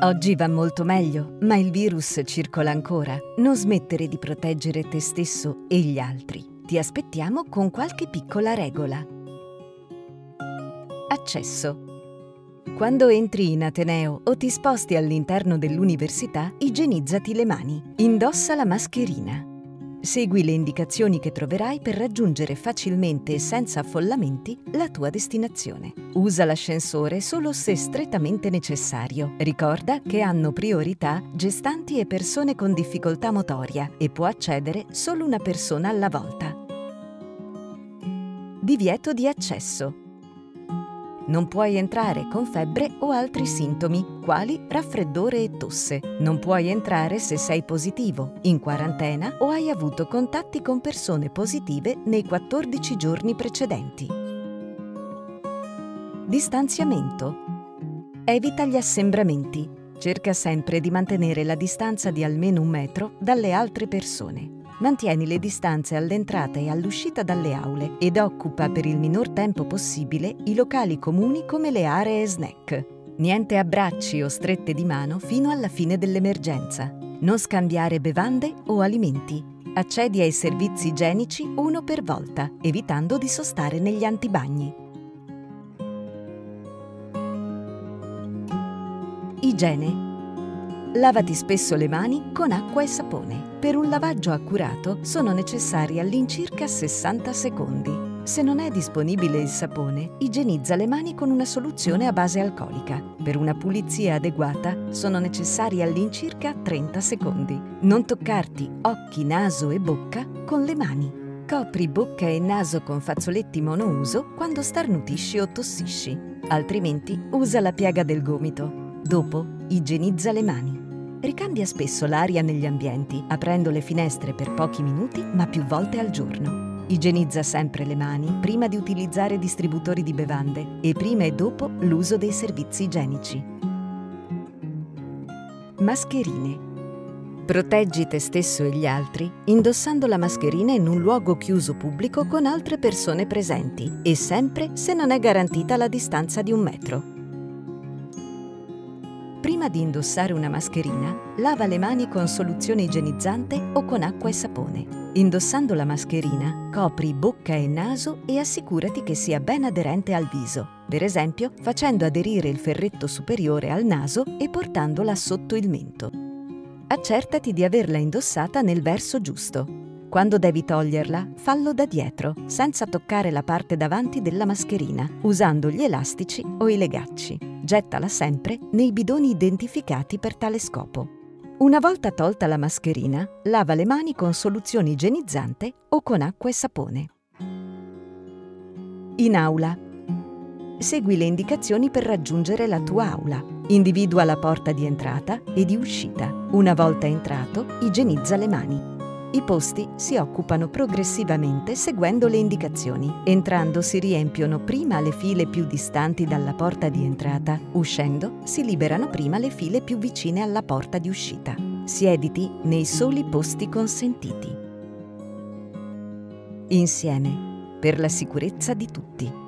Oggi va molto meglio, ma il virus circola ancora. Non smettere di proteggere te stesso e gli altri. Ti aspettiamo con qualche piccola regola. Accesso. Quando entri in Ateneo o ti sposti all'interno dell'università, igienizzati le mani. Indossa la mascherina. Segui le indicazioni che troverai per raggiungere facilmente e senza affollamenti la tua destinazione. Usa l'ascensore solo se strettamente necessario. Ricorda che hanno priorità gestanti e persone con difficoltà motoria e può accedere solo una persona alla volta. Divieto di accesso. Non puoi entrare con febbre o altri sintomi, quali raffreddore e tosse. Non puoi entrare se sei positivo, in quarantena o hai avuto contatti con persone positive nei 14 giorni precedenti. Distanziamento. Evita gli assembramenti. Cerca sempre di mantenere la distanza di almeno un metro dalle altre persone. Mantieni le distanze all'entrata e all'uscita dalle aule ed occupa per il minor tempo possibile i locali comuni come le aree snack. Niente abbracci o strette di mano fino alla fine dell'emergenza. Non scambiare bevande o alimenti. Accedi ai servizi igienici uno per volta, evitando di sostare negli antibagni. Igiene Lavati spesso le mani con acqua e sapone. Per un lavaggio accurato sono necessari all'incirca 60 secondi. Se non è disponibile il sapone, igienizza le mani con una soluzione a base alcolica. Per una pulizia adeguata sono necessari all'incirca 30 secondi. Non toccarti occhi, naso e bocca con le mani. Copri bocca e naso con fazzoletti monouso quando starnutisci o tossisci, altrimenti usa la piega del gomito. Dopo, igienizza le mani. Ricambia spesso l'aria negli ambienti, aprendo le finestre per pochi minuti ma più volte al giorno. Igienizza sempre le mani prima di utilizzare distributori di bevande e prima e dopo l'uso dei servizi igienici. Mascherine. Proteggi te stesso e gli altri indossando la mascherina in un luogo chiuso pubblico con altre persone presenti e sempre se non è garantita la distanza di un metro. Prima di indossare una mascherina, lava le mani con soluzione igienizzante o con acqua e sapone. Indossando la mascherina, copri bocca e naso e assicurati che sia ben aderente al viso, per esempio facendo aderire il ferretto superiore al naso e portandola sotto il mento. Accertati di averla indossata nel verso giusto. Quando devi toglierla, fallo da dietro, senza toccare la parte davanti della mascherina, usando gli elastici o i legacci gettala sempre nei bidoni identificati per tale scopo. Una volta tolta la mascherina, lava le mani con soluzione igienizzante o con acqua e sapone. In aula. Segui le indicazioni per raggiungere la tua aula. Individua la porta di entrata e di uscita. Una volta entrato, igienizza le mani. I posti si occupano progressivamente seguendo le indicazioni. Entrando si riempiono prima le file più distanti dalla porta di entrata, uscendo si liberano prima le file più vicine alla porta di uscita. Siediti nei soli posti consentiti. Insieme, per la sicurezza di tutti.